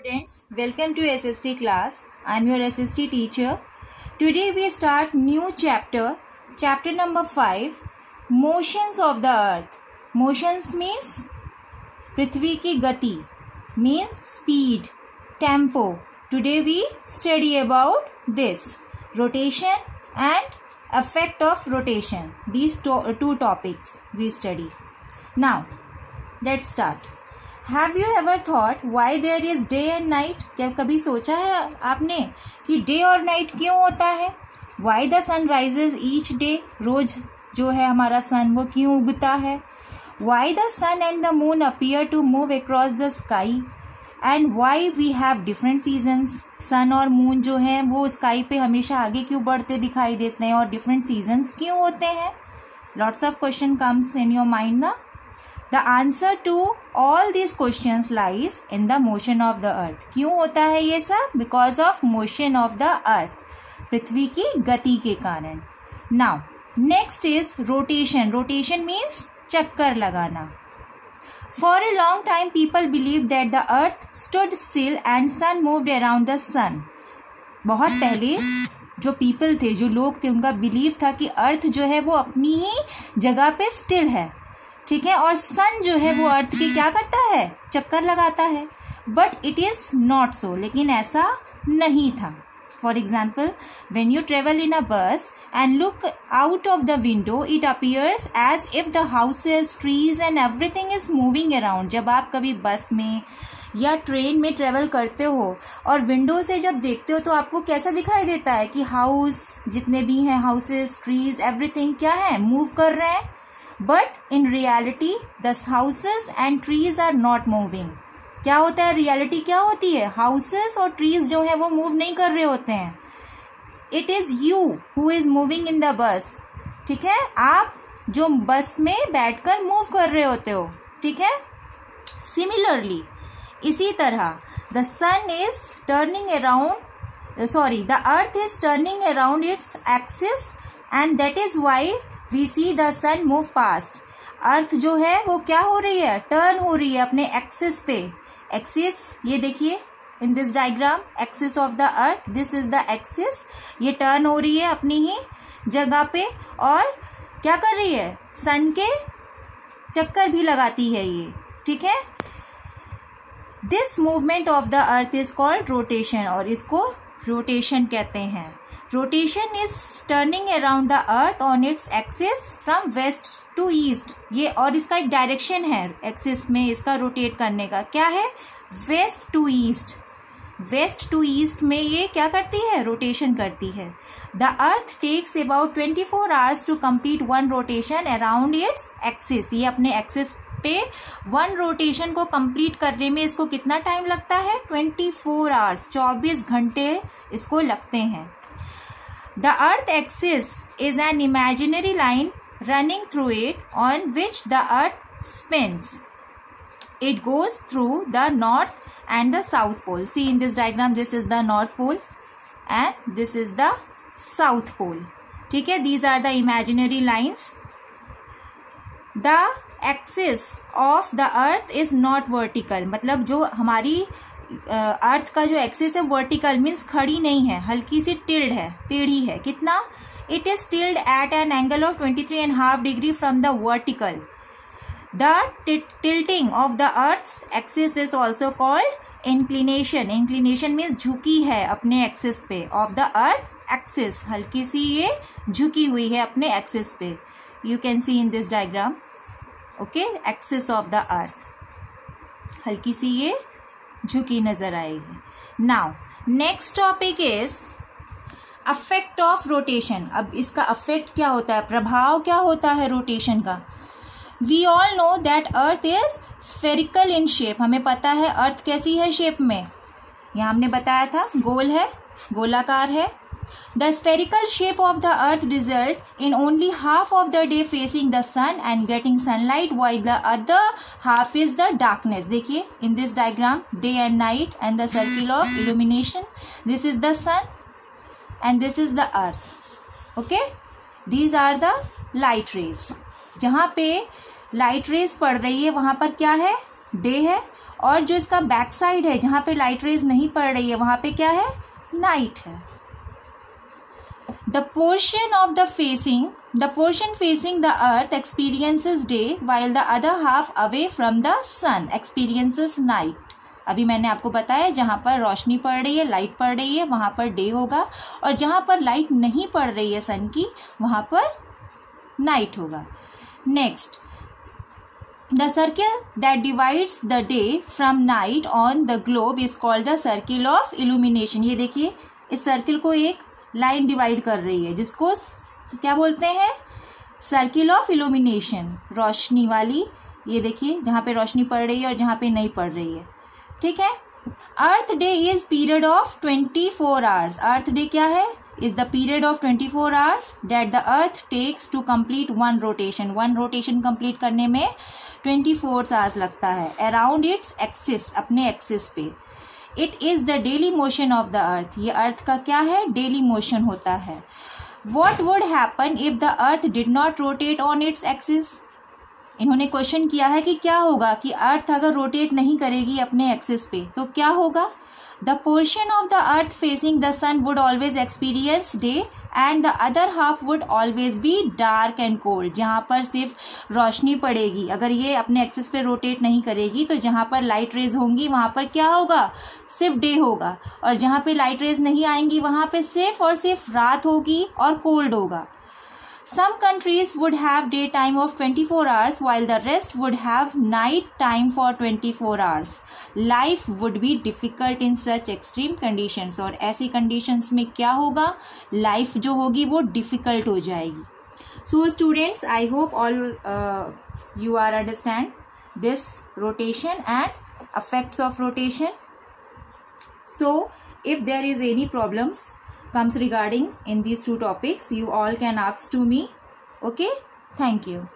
Students, welcome to SST class. I am your SST teacher. Today we start new chapter, chapter number 5, Motions of the Earth. Motions means Prithvi ki gati, means speed, tempo. Today we study about this, rotation and effect of rotation. These two topics we study. Now, let's start. Have you ever thought why there is day and night क्या कभी सोचा है आपने कि day और night क्यों होता है? Why the sun rises each day रोज जो है हमारा सन वो क्यों उगता है? Why the sun and the moon appear to move across the sky and why we have different seasons sun और मून जो हैं, वो स्काई पे हमेशा आगे क्यों बढ़ते दिखाई देते हैं और डिफरेंट सीजन्स क्यों होते हैं? Lots of question comes in your mind ना? The answer to all these question lies in the motion of the earth क्यों होता है ये सब? Because of motion of the earth पृथ्वी की गति के कारण. Now next is rotation rotation means चक्कर लगाना. For a long time people believe that the earth stood still and sun moved around the sun बहुत पहले जो पीपल थे, जो लोग थे, उनका बिलीव था कि अर्थ जो है वो अपनी ही जगह पे स्टिल है. ठीक है? और सन जो है वो अर्थ के क्या करता है? चक्कर लगाता है। But it is not so लेकिन ऐसा नहीं था। For example when you travel in a bus and look out of the window it appears as if the houses trees and everything is moving around जब आप कभी bus में या train में ट्रेवल करते हो और विंडो से जब देखते हो तो आपको कैसा दिखाई देता है कि हाउस जितने भी हैं हाउसेस ट्रीज एवरीथिंग क्या है? मूव कर रहे हैं? But in reality the houses and trees are not moving क्या होता है? रियलिटी क्या होती है? हाउसेस और ट्रीज जो है, वो मूव नहीं कर रहे होते हैं। It is you who is moving in the bus ठीक है? आप जो बस में बैठकर मूव कर रहे होते हो। ठीक है? सिमिलरली इसी तरह the sun is turning around sorry the earth is turning around its axis and that is why we see the sun move past earth जो है, वो क्या हो रही है? टर्न हो रही है अपने एक्सिस पे. एक्सिस ये देखिए in this diagram axis of the earth this is the axis ये टर्न हो रही है अपनी ही जगह पे और क्या कर रही है? सन के चक्कर भी लगाती है ये, ठीक है? This movement of the earth is called rotation और इसको रोटेशन कहते हैं। Rotation is turning around the earth on its axis from west to east ये और इसका एक डायरेक्शन है एक्सिस में इसका रोटेट करने का। क्या है? West to east west to east में ये क्या करती है? रोटेशन करती है। The earth takes about twenty four hours to complete one rotation around its axis ये अपने एक्सिस पे वन रोटेशन को कंप्लीट करने में इसको कितना टाइम लगता है? ट्वेंटी फोर आवर्स चौबीस घंटे इसको लगते हैं। The earth axis is an imaginary line running through it on which the earth spins it goes through the north and the south pole see in this diagram this is the north pole and this is the south pole ठीक है? These are the imaginary lines the axis of the earth is not vertical मतलब जो हमारी earth का जो axis है vertical means खड़ी नहीं है, हल्की सी टिल्ड है, टेढ़ी है। कितना? It is tilted at an angle of twenty three and half degree from the vertical the tilting of the earth axis is also called inclination inclination means झुकी है अपने axis pay off the earth axis हल्की सी ये झुकी हुई है अपने एक्सेस पे। You can see in this diagram okay axis of the earth हल्की सी ये झुकी नज़र आएगी। Now next topic is effect of rotation अब इसका अफेक्ट क्या होता है? प्रभाव क्या होता है रोटेशन का? We all know that earth is spherical in shape हमें पता है अर्थ कैसी है शेप में? यहाँ हमने बताया था, गोल है, गोलाकार है the spherical shape of the earth result in only half of the day facing the sun and getting sunlight why the other half is the darkness देखिए in this diagram day and night and the circle of illumination this is the sun and this is the earth. Okay? These are the light rays. जहाँ पे light rays पड़ रही है, वहाँ पर क्या है? डे है. और जो इसका बैक साइड है, जहाँ पे लाइट रेज नहीं पड़ रही है, वहाँ पे क्या है? नाइट है. The portion of the facing the portion facing the earth experiences day while the other half away from the sun experiences night अभी मैंने आपको बताया जहाँ पर रोशनी पड़ रही है लाइट पड़ रही है, वहाँ पर डे होगा और जहाँ पर लाइट नहीं पड़ रही है सन की, वहाँ पर नाइट होगा। Next the circle that divides the day from night on the globe is called the circle of illumination ये देखिए, इस सर्किल को एक लाइन डिवाइड कर रही है, जिसको क्या बोलते हैं? सर्किल ऑफ़ इल्यूमिनेशन रोशनी वाली। ये देखिए, जहाँ पे रोशनी पड़ रही है और जहाँ पे नहीं पड़ रही है। ठीक है? Earth day is period of twenty four hours earth day क्या है? Is the period of twenty four hours that the earth takes to complete one rotation one rotation complete करने में ट्वेंटी फोर आवर्स लगता है। Around its axis अपने axis पे। It is the daily motion of the earth ये earth का क्या है? डेली मोशन होता है। What would happen if the earth did not rotate on its axis इन्होंने क्वेश्चन किया है कि क्या होगा कि अर्थ अगर रोटेट नहीं करेगी अपने एक्सिस पे तो क्या होगा? The portion of the earth facing the sun would always experience day and the other half would always be dark and cold जहाँ पर सिर्फ़ रोशनी पड़ेगी। अगर ये अपने एक्सेस पे रोटेट नहीं करेगी तो जहाँ पर लाइट रेज होंगी, वहाँ पर क्या होगा? सिर्फ़ डे होगा। और जहाँ पे लाइट रेज नहीं आएँगी, वहाँ पे सिर्फ़ और सिर्फ़ रात होगी और कोल्ड होगा। Some countries would have daytime of 24 hours while the rest would have night time for 24 hours. Life would be difficult in such extreme conditions और ऐसी conditions में क्या होगा life जो होगी वो difficult हो जाएगी So students, I hope all uh, you are understand this rotation and effects of rotation. So if there is any problems comes regarding in these two topics. You all can ask to me. Okay? Thank you